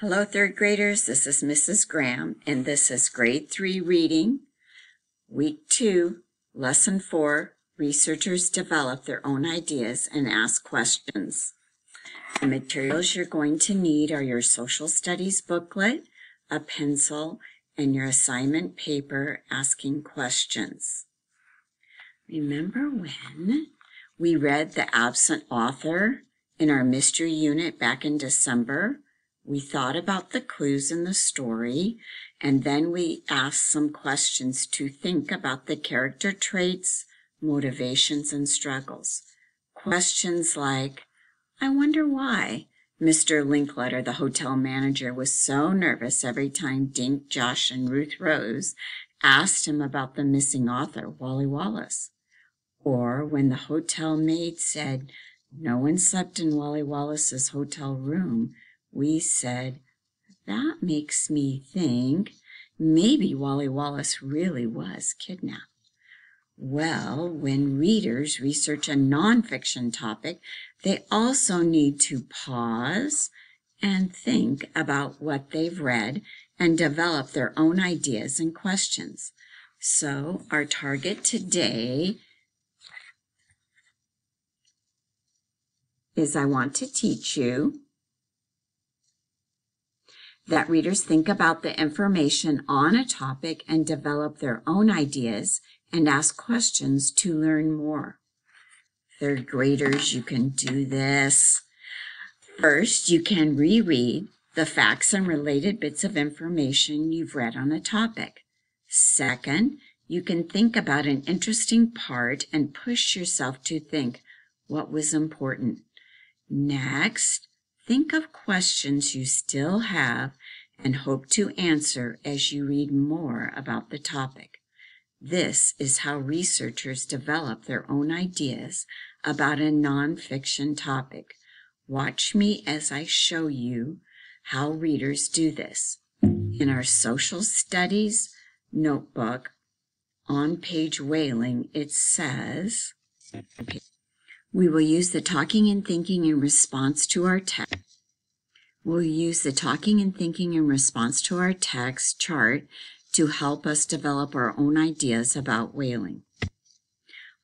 Hello, third graders. This is Mrs. Graham, and this is grade three reading, week two, lesson four. Researchers develop their own ideas and ask questions. The materials you're going to need are your social studies booklet, a pencil, and your assignment paper asking questions. Remember when we read The Absent Author in our mystery unit back in December? We thought about the clues in the story, and then we asked some questions to think about the character traits, motivations, and struggles. Questions like, I wonder why Mr. Linkletter, the hotel manager, was so nervous every time Dink, Josh, and Ruth Rose asked him about the missing author, Wally Wallace. Or when the hotel maid said, no one slept in Wally Wallace's hotel room, we said, that makes me think maybe Wally Wallace really was kidnapped. Well, when readers research a nonfiction topic, they also need to pause and think about what they've read and develop their own ideas and questions. So, our target today is I want to teach you that readers think about the information on a topic and develop their own ideas and ask questions to learn more. Third graders, you can do this. First, you can reread the facts and related bits of information you've read on a topic. Second, you can think about an interesting part and push yourself to think what was important. Next, think of questions you still have and hope to answer as you read more about the topic. This is how researchers develop their own ideas about a nonfiction topic. Watch me as I show you how readers do this. In our social studies notebook on page Whaling, it says, we will use the talking and thinking in response to our text. We'll use the talking and thinking in response to our text chart to help us develop our own ideas about whaling.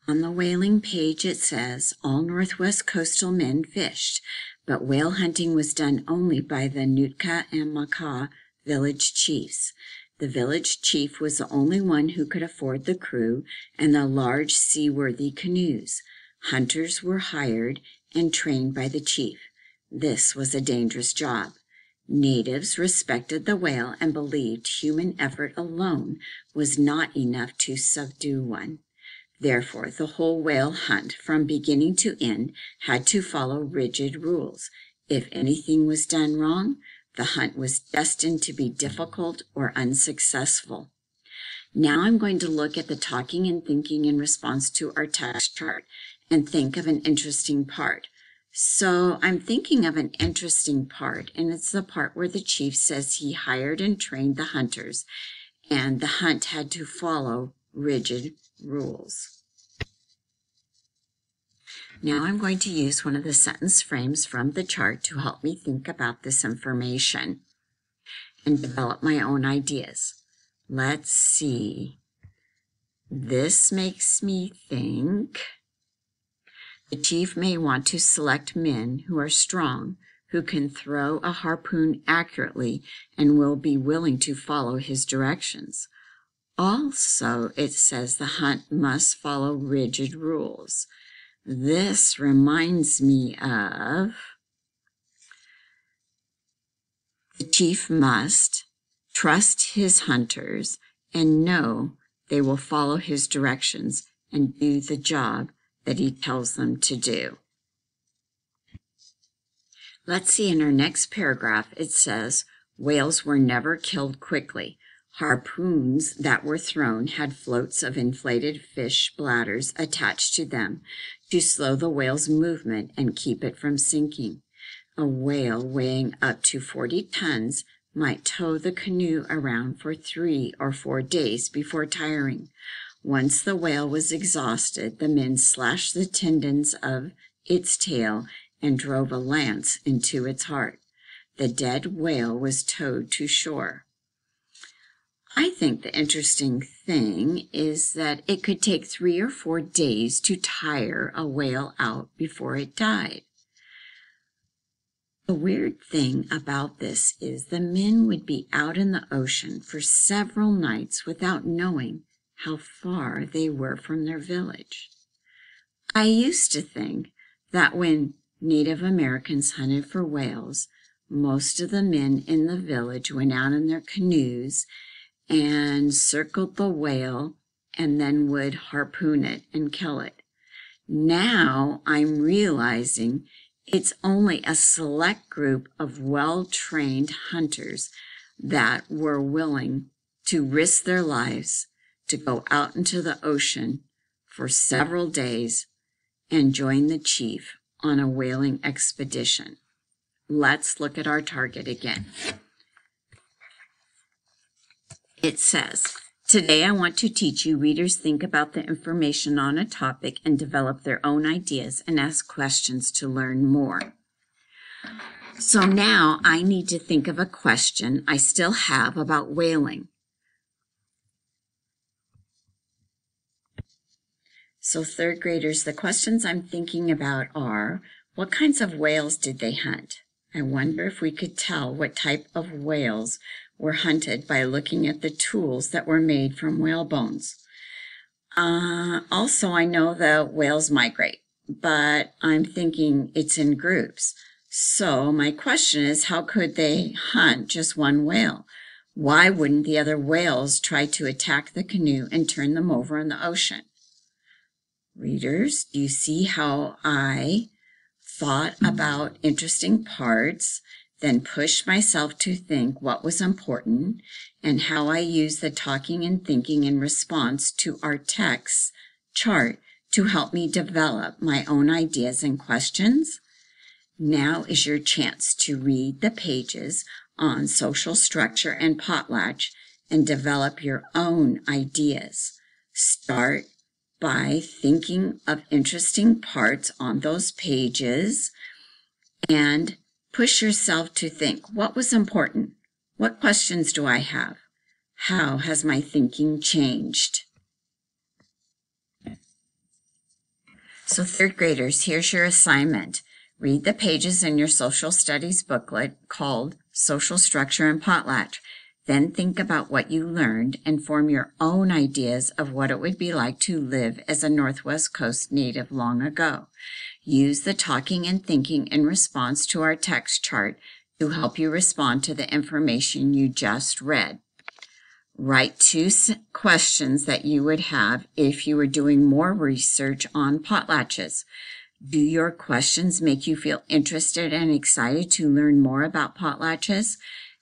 On the whaling page it says, all Northwest coastal men fished, but whale hunting was done only by the Nootka and Makah village chiefs. The village chief was the only one who could afford the crew and the large seaworthy canoes. Hunters were hired and trained by the chief. This was a dangerous job. Natives respected the whale and believed human effort alone was not enough to subdue one. Therefore, the whole whale hunt from beginning to end had to follow rigid rules. If anything was done wrong, the hunt was destined to be difficult or unsuccessful. Now I'm going to look at the talking and thinking in response to our text chart and think of an interesting part. So I'm thinking of an interesting part, and it's the part where the chief says he hired and trained the hunters, and the hunt had to follow rigid rules. Now I'm going to use one of the sentence frames from the chart to help me think about this information and develop my own ideas. Let's see. This makes me think the chief may want to select men who are strong, who can throw a harpoon accurately, and will be willing to follow his directions. Also, it says the hunt must follow rigid rules. This reminds me of the chief must trust his hunters and know they will follow his directions and do the job that he tells them to do. Let's see in our next paragraph, it says, whales were never killed quickly. Harpoons that were thrown had floats of inflated fish bladders attached to them to slow the whale's movement and keep it from sinking. A whale weighing up to 40 tons might tow the canoe around for three or four days before tiring. Once the whale was exhausted, the men slashed the tendons of its tail and drove a lance into its heart. the dead whale was towed to shore. I think the interesting thing is that it could take three or four days to tire a whale out before it died. The weird thing about this is the men would be out in the ocean for several nights without knowing how far they were from their village. I used to think that when Native Americans hunted for whales, most of the men in the village went out in their canoes and circled the whale and then would harpoon it and kill it. Now I'm realizing it's only a select group of well trained hunters that were willing to risk their lives to go out into the ocean for several days and join the chief on a whaling expedition. Let's look at our target again. It says, Today I want to teach you readers think about the information on a topic and develop their own ideas and ask questions to learn more. So now I need to think of a question I still have about whaling. So third graders, the questions I'm thinking about are, what kinds of whales did they hunt? I wonder if we could tell what type of whales were hunted by looking at the tools that were made from whale bones. Uh, also, I know that whales migrate, but I'm thinking it's in groups. So my question is, how could they hunt just one whale? Why wouldn't the other whales try to attack the canoe and turn them over in the ocean? Readers, do you see how I thought mm-hmm. about interesting parts then pushed myself to think what was important and how I used the talking and thinking in response to our text chart to help me develop my own ideas and questions. Now is your chance to read the pages on social structure and potlatch and develop your own ideas. Start by thinking of interesting parts on those pages and Push yourself to think what was important? What questions do I have? How has my thinking changed? So, third graders, here's your assignment. Read the pages in your social studies booklet called Social Structure and Potlatch. Then think about what you learned and form your own ideas of what it would be like to live as a Northwest Coast native long ago. Use the talking and thinking in response to our text chart to help you respond to the information you just read. Write two questions that you would have if you were doing more research on potlatches. Do your questions make you feel interested and excited to learn more about potlatches?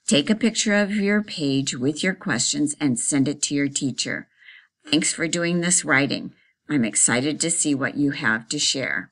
Take a picture of your page with your questions and send it to your teacher. Thanks for doing this writing. I'm excited to see what you have to share.